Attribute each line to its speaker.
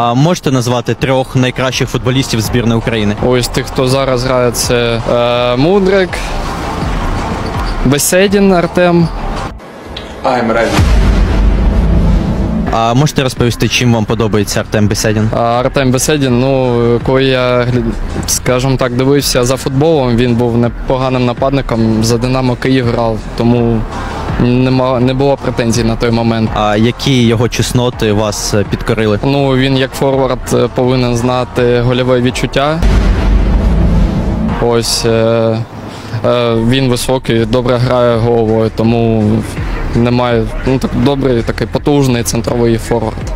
Speaker 1: А можете назвати трьох найкращих футболістів збірної України?
Speaker 2: Ось тих, хто зараз грає, це е, Мудрик, Беседін Артем.
Speaker 3: I'm ready.
Speaker 1: А можете розповісти, чим вам подобається Артем Беседін?
Speaker 2: А Артем Беседін, ну, коли я, скажімо так, дивився за футболом, він був непоганим нападником, за Динамо Київ грав, тому нема, не було претензій на той момент.
Speaker 1: А які його чесноти вас е, підкорили?
Speaker 2: Ну, він як форвард е, повинен знати гольове відчуття. Ось е, е, він високий, добре грає головою, тому немає ну, так добрий, такий потужний центровий форвард.